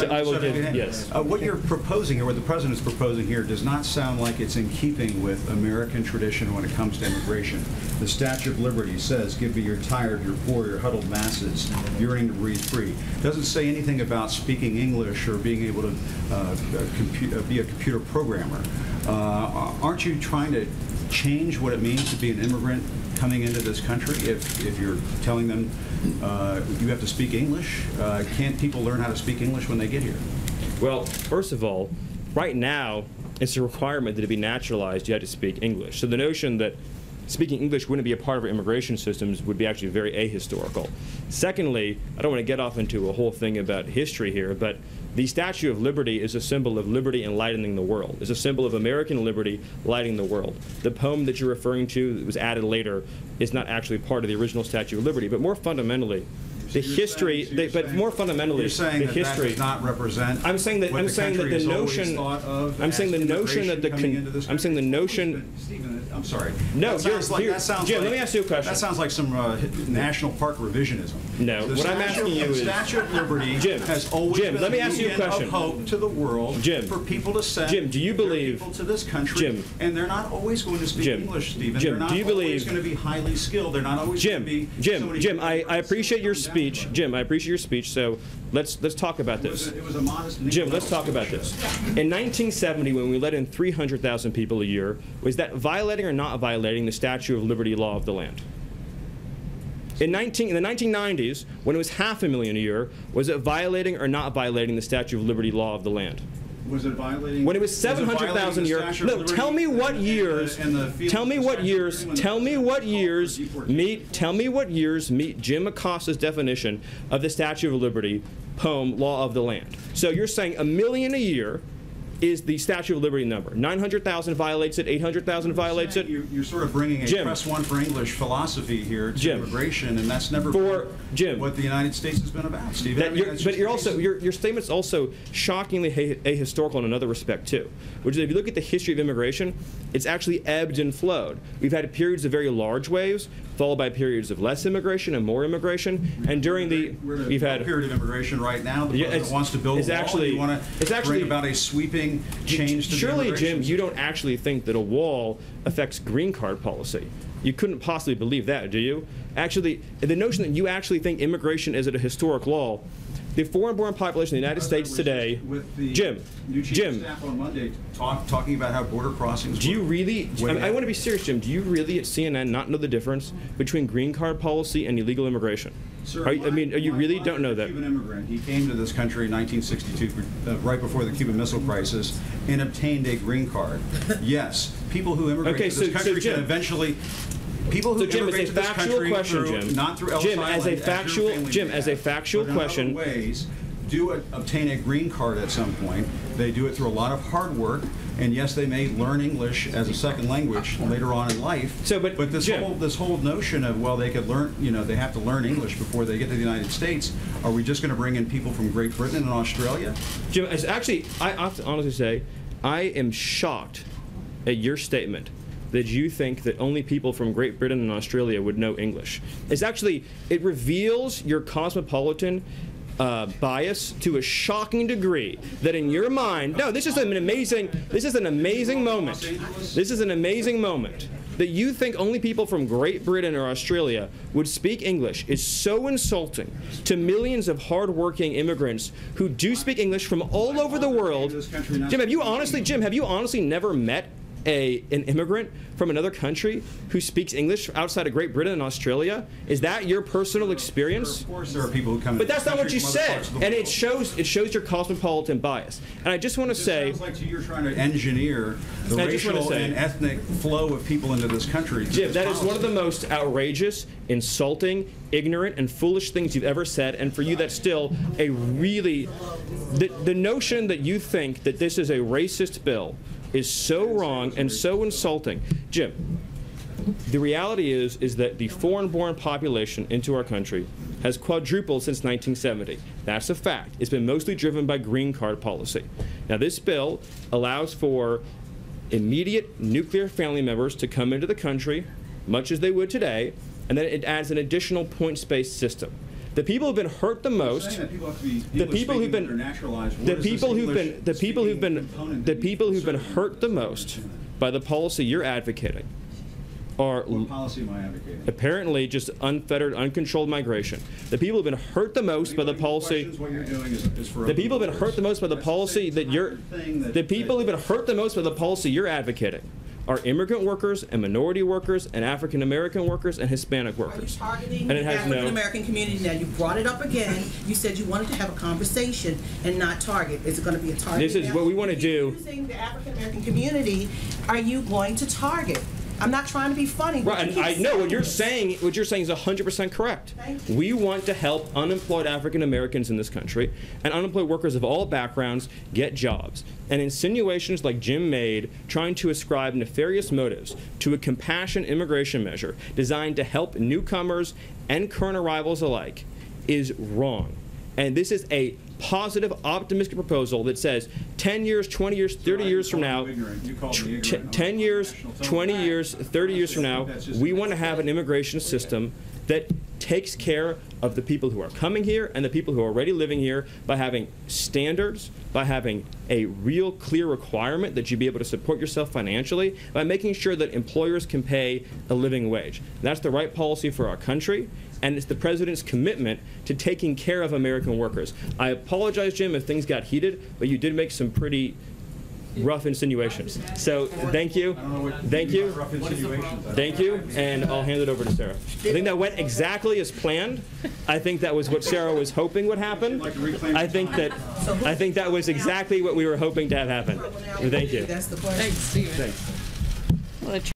So I will give, yes. uh, What you're proposing, or what the president's proposing here, does not sound like it's in keeping with American tradition when it comes to immigration. The Statue of Liberty says, "Give me your tired, your poor, your huddled masses, yearning to breathe free." Doesn't say anything about speaking English or being able to uh, uh, uh, be a computer programmer. Uh, Aren't you trying to change what it means to be an immigrant coming into this country if, if you're telling them uh, you have to speak English? Uh, can't people learn how to speak English when they get here? Well, first of all, right now, it's a requirement that to be naturalized, you have to speak English. So the notion that speaking English wouldn't be a part of our immigration systems would be actually very ahistorical. Secondly, I don't want to get off into a whole thing about history here, but the Statue of Liberty is a symbol of liberty enlightening the world. It's a symbol of American liberty lighting the world. The poem that you're referring to that was added later is not actually part of the original Statue of Liberty, but more fundamentally, the history, saying- but saying- more fundamentally, You're saying the that history. that does not represent I'm saying that I'm the saying that the notion of I'm saying the notion that the con- I'm saying the notion Stephen, I'm sorry. No, That you're- sounds like- that sounds Jim, like- let me ask you a question. That sounds like some uh, national park revisionism. No, The what I'm asking you the is- Statue of Liberty Jim, has always Jim, been let me ask you a question. of hope to the world Jim, for people to send Jim, do you believe- people to this country, Jim. and they're not always going to speak Jim, English, Stephen. Jim, they're not do you always believe- going to be highly skilled. They're not always Jim, going to be Jim, Jim, I, I appreciate your speech. Jim, I appreciate your speech. So let's let's talk about this. a- It was a modest. Jim, let's talk about this. In 1970, when we let in 300,000 people a year, was that violating or not violating the Statue of Liberty law of the land? In, 19, in the 1990s, when it was half a million a year, was it violating or not violating the Statue of Liberty law of the land? Was it violating? When it was was 700,000 a year. the No, tell me what and- years. the- and the field- Tell me what years. The Tell me what years meet. Tell me what years meet Jim Acosta's definition of the Statue of Liberty poem "Law of the Land." So you're saying a million a year is the Statue of Liberty number. 900,000 violates it. 800,000 violates it. You're, you're sort of bringing a Jim. press one for English philosophy here to Jim. immigration, and that's never For- been Jim. what the United States has been about, Stephen. I mean, but you're also your, your statement's also shockingly ahistorical in another respect too, which is if you look at the history of immigration, it's actually ebbed and flowed. We've had periods of very large waves, followed by periods of less immigration and more immigration, and during the a we've had period of immigration right now. The Yeah, president wants to build it's a wall. actually- you want it's actually- bring about a sweeping change to the surely, immigration Jim, you don't actually think that a wall affects green card policy. You couldn't possibly believe that, do you? Actually, the notion that you actually think immigration is at a historic law, the foreign-born population in the United States today, with the Jim, new chief of Jim, staff on Monday talk, talking about how border crossings. do you really? I, mean, I want to be serious, Jim. Do you really at CNN not know the difference between green card policy and illegal immigration? Sir, Are I mean, are you really don't know that? Cuban immigrant. He came to this country in 1962, uh, right before the Cuban Missile Crisis, and obtained a green card. Yes, people who immigrate Okay, to this so- so country Jim- can eventually. People who So, Jim, immigrate to a this factual country question, through, Jim. not through Ellis Jim, as a factual- Jim, as a factual but in other question- ways, do a- obtain a green card at some point. They do it through a lot of hard work, and yes, they may learn English as a second language later on in life. So, but, but this Jim- whole this whole notion of well, they could learn, you know, they have to learn English before they get to the United States. Are we just going to bring in people from Great Britain and Australia? Jim, it's actually, I have to honestly say, I am shocked at your statement that you think that only people from Great Britain and Australia would know English. It's actually, it reveals your cosmopolitan uh, bias to a shocking degree that in your mind, no, this is an amazing, this is an amazing moment. This is an amazing moment. That you think only people from Great Britain or Australia would speak English is so insulting to millions of hardworking immigrants who do speak English from all over the world. Jim, have you honestly, Jim, have you honestly never met a an immigrant from another country who speaks English outside of Great Britain and Australia? Is that your personal experience? Of course, there are people who come. But that's not what you said, parts of the and it shows it shows your cosmopolitan bias. And I just want to It say, sounds like you you're trying to engineer the racial say- and ethnic flow of people into this country. Jim, that is one of the most outrageous, insulting, ignorant, and foolish things you've ever said. And for you, that's still a really the the notion that you think that this is a racist bill is so wrong and so insulting, Jim. The reality is is that the foreign-born population into our country has quadrupled since 1970. That's a fact. It's been mostly driven by green card policy. Now, this bill allows for immediate nuclear family members to come into the country, much as they would today, and then it adds an additional points-based system. The people who've been hurt the most. People be The people who've been naturalized. The people who've been the people who've been the people who've been hurt the most by the policy you're advocating are What policy am I advocating? apparently just unfettered, uncontrolled migration. The people who've been hurt the most by the policy. questions what you're doing is- is The people who've been hurt the most by the policy the that you're. that- The people who've been hurt the most by the policy you're advocating are immigrant workers and minority workers and African American workers and Hispanic Are you workers. targeting And it the has African American community now? You brought it up again. You said you wanted to have a conversation and not target. Is it going to be a target? This is now? what we wanna do. Using the African American community, are you going to target? I'm not trying to be funny. Right, I know what you're saying. What you're saying is 100% correct. We want to help unemployed African Americans in this country and unemployed workers of all backgrounds get jobs. And insinuations like Jim made, trying to ascribe nefarious motives to a compassion immigration measure designed to help newcomers and current arrivals alike, is wrong. And this is a positive, optimistic proposal that says 10 years, 20 years, 30 I years from now, you ignorant. You called me t- 10 years, 20 television. years, 30 years from now, we want to have an immigration system that takes care of the people who are coming here and the people who are already living here by having standards, by having a real clear requirement that you be able to support yourself financially, by making sure that employers can pay a living wage. That's the right policy for our country, and it's the president's commitment to taking care of American workers. I apologize, Jim, if things got heated, but you did make some pretty rough insinuations. So thank you. I don't know what. Thank you. Rough insinuations. I- Thank you, and I'll hand it over to Sarah. I think that went exactly as planned. I think that was what Sarah was hoping would happen. Like to reclaim I think that, I think that was exactly what we were hoping to have happen. Thank you. That's the question. Thanks, Stephen. Thanks. Well,